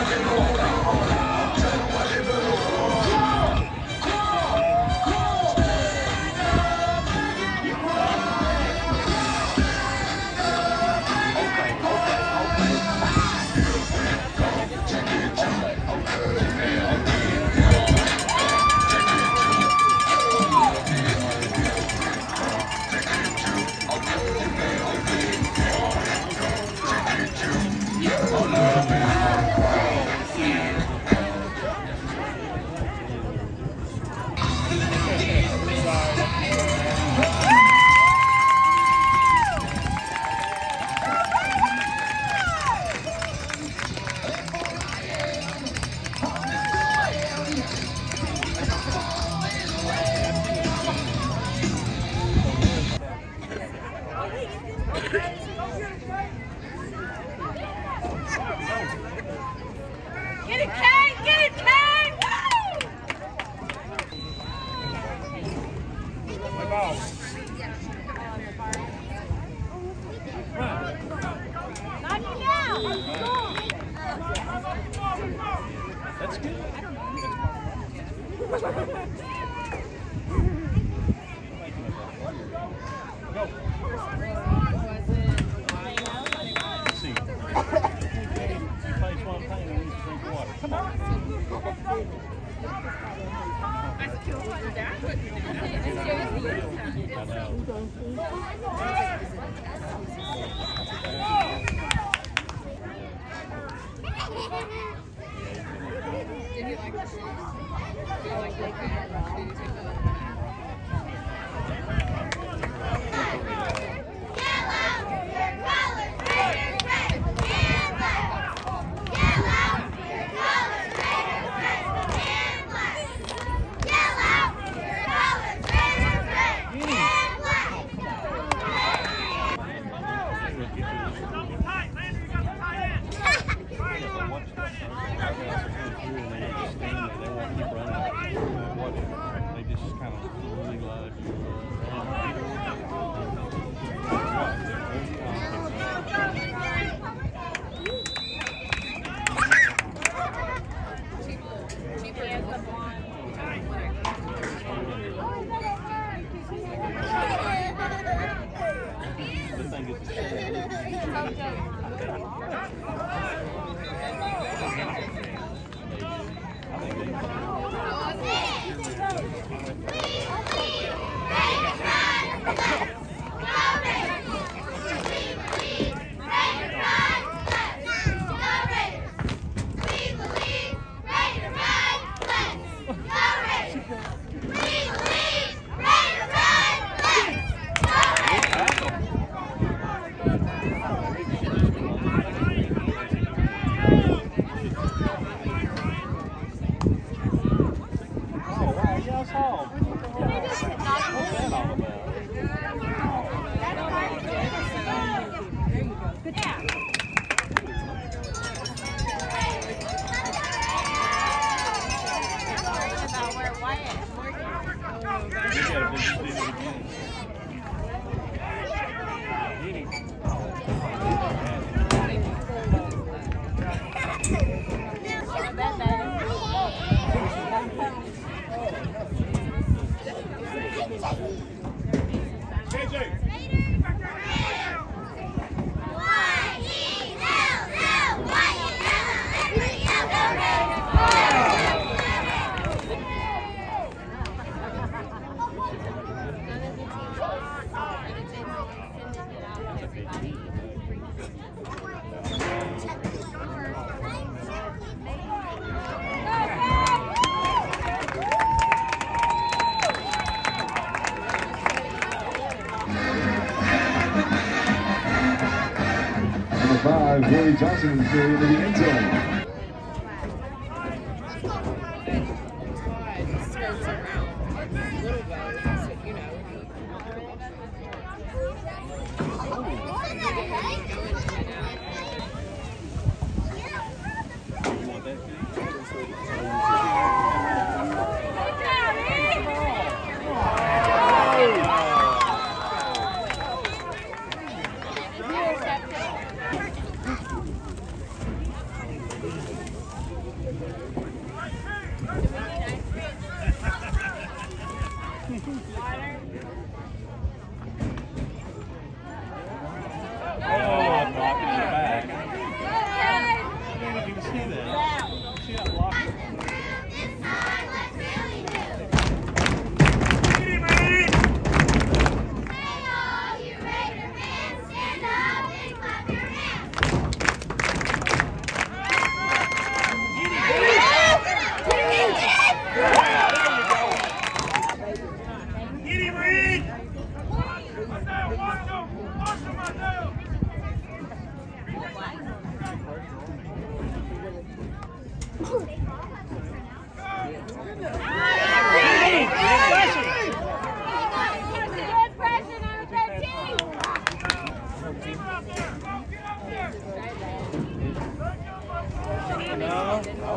Pode voltar. That's cool. That's like Lakers. JJ. drive. Roy Johnson in the end zone.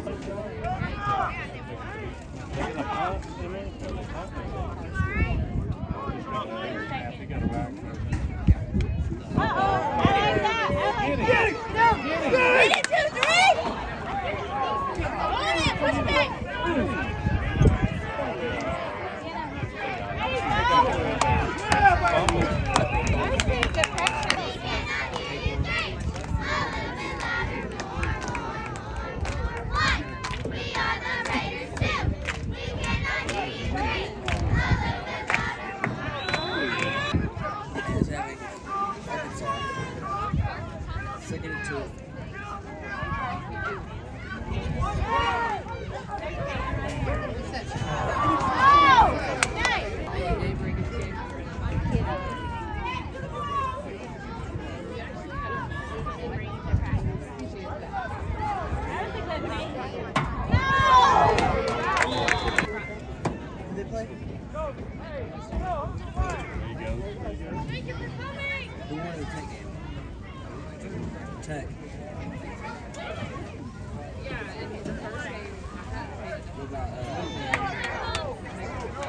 Taking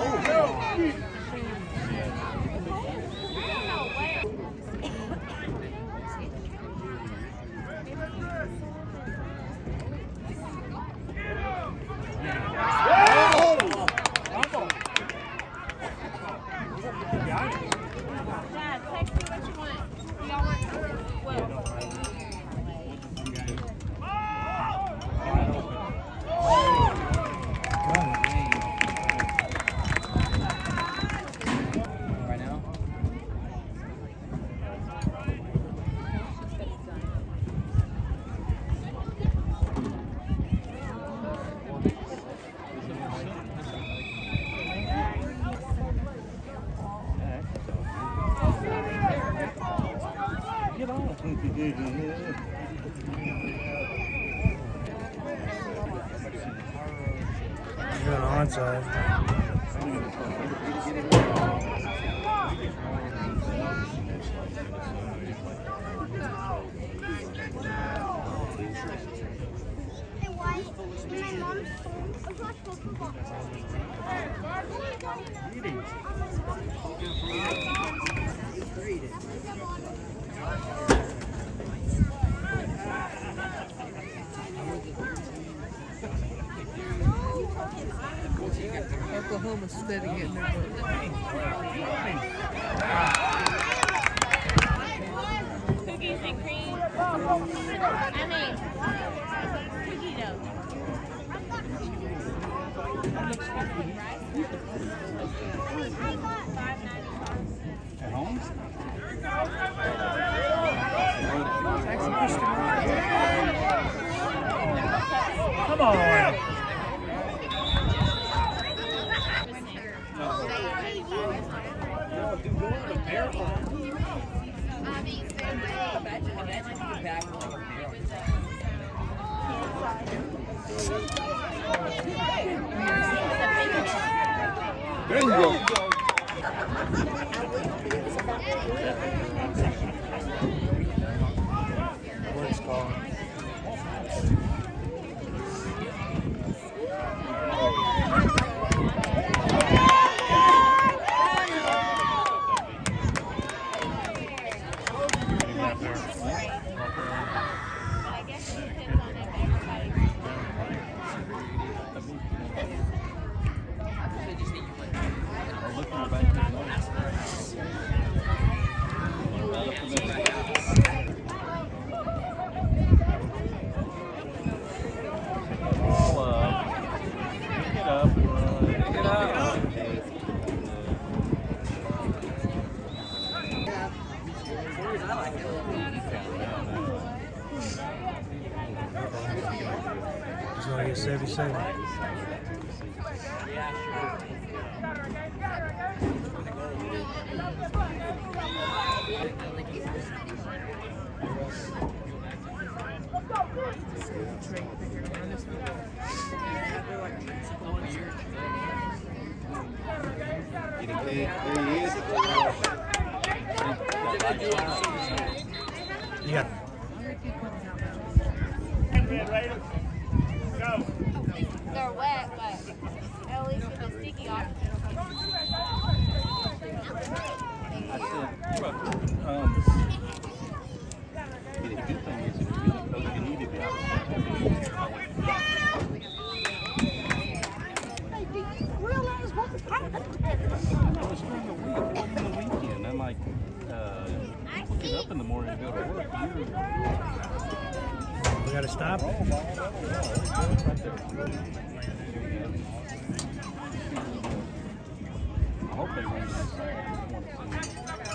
Oh, Good onside. Hey, why? My mom stole a box. getting their. Cookies and cream. I mean, cookie dough. At home? There you go. saying. Getting You sticky off. 分かります。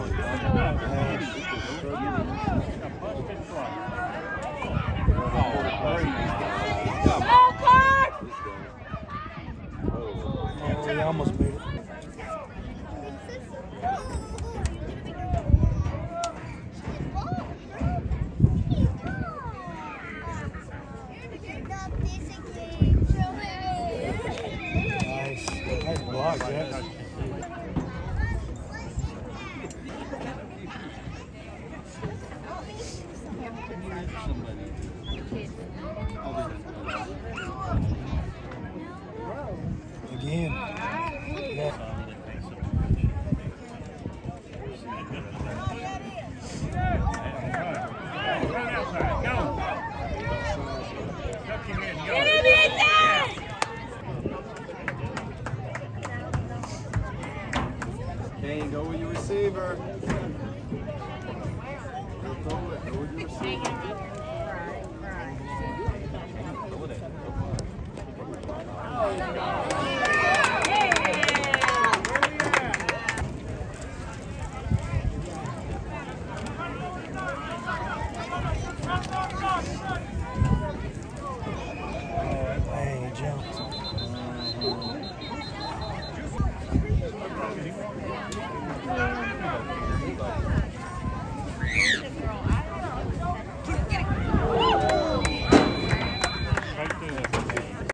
Nice. Block, yeah.